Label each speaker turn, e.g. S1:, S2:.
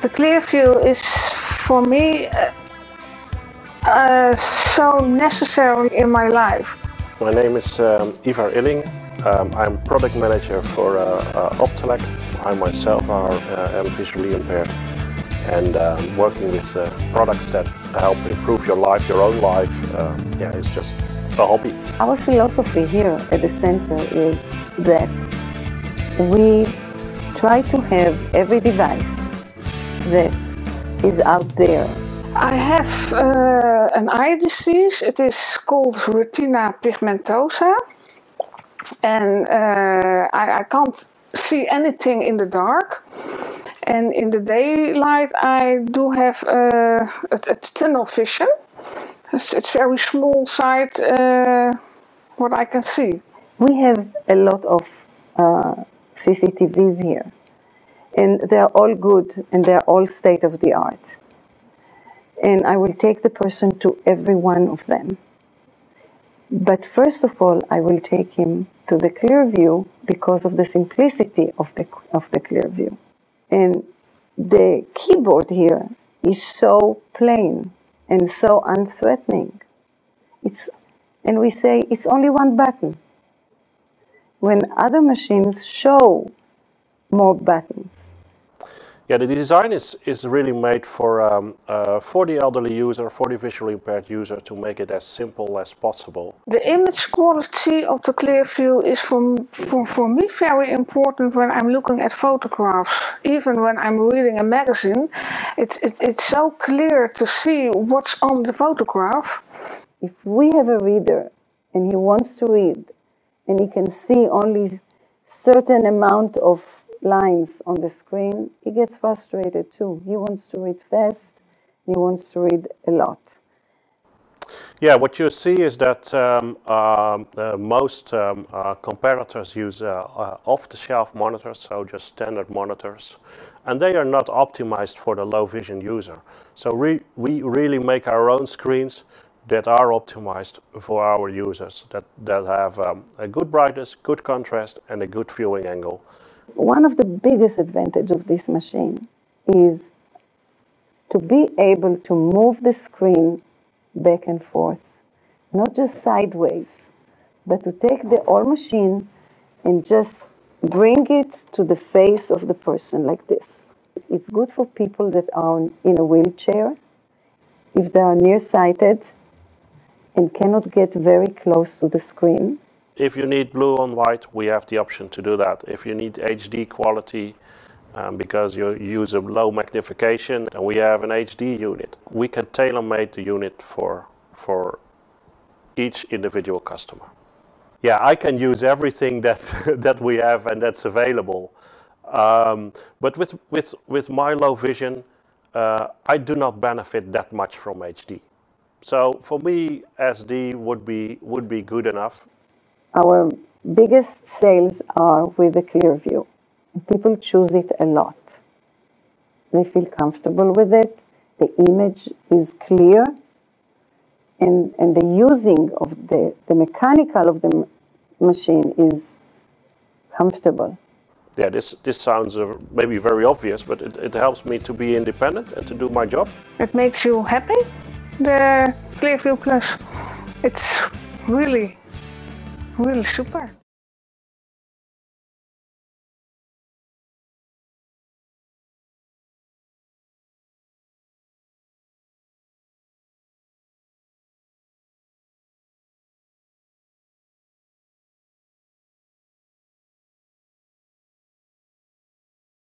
S1: The Clearview is for me uh, uh, so necessary in my life.
S2: My name is um, Ivar Illing. Um, I'm product manager for uh, uh, Optelec. I myself are, uh, am visually impaired and um, working with uh, products that help improve your life, your own life, uh, yeah, it's just a hobby.
S3: Our philosophy here at the center is that we try to have every device that is out there.
S1: I have uh, an eye disease. It is called retina pigmentosa. And uh, I, I can't see anything in the dark. And in the daylight, I do have uh, a, a tunnel vision. It's, it's very small sight uh, what I can see.
S3: We have a lot of uh, CCTVs here, and they're all good and they're all state of the art. And I will take the person to every one of them. But first of all, I will take him to the clear view because of the simplicity of the, of the Clearview. And the keyboard here is so plain and so unthreatening. It's, and we say it's only one button. When other machines show more buttons.
S2: Yeah, the design is, is really made for, um, uh, for the elderly user, for the visually impaired user to make it as simple as possible.
S1: The image quality of the Clearview is for, for, for me very important when I'm looking at photographs. Even when I'm reading a magazine, it's, it, it's so clear to see what's on the photograph.
S3: If we have a reader and he wants to read and he can see only certain amount of lines on the screen, he gets frustrated too. He wants to read fast, he wants to read a lot.
S2: Yeah, what you see is that um, uh, most um, uh, competitors use uh, uh, off-the-shelf monitors, so just standard monitors, and they are not optimized for the low vision user. So re we really make our own screens that are optimized for our users, that, that have um, a good brightness, good contrast, and a good viewing angle.
S3: One of the biggest advantage of this machine is to be able to move the screen back and forth, not just sideways, but to take the whole machine and just bring it to the face of the person like this. It's good for people that are in a wheelchair, if they are nearsighted and cannot get very close to the screen
S2: if you need blue on white, we have the option to do that. If you need HD quality, um, because you use a low magnification, and we have an HD unit, we can tailor-make the unit for, for each individual customer. Yeah, I can use everything that, that we have and that's available. Um, but with, with, with my low vision, uh, I do not benefit that much from HD. So for me, SD would be, would be good enough
S3: our biggest sales are with the clear view. People choose it a lot. They feel comfortable with it. The image is clear. And, and the using of the, the mechanical of the machine is comfortable.
S2: Yeah, this, this sounds uh, maybe very obvious, but it, it helps me to be independent and to do my job.
S1: It makes you happy, the Clearview Plus. It's really really super.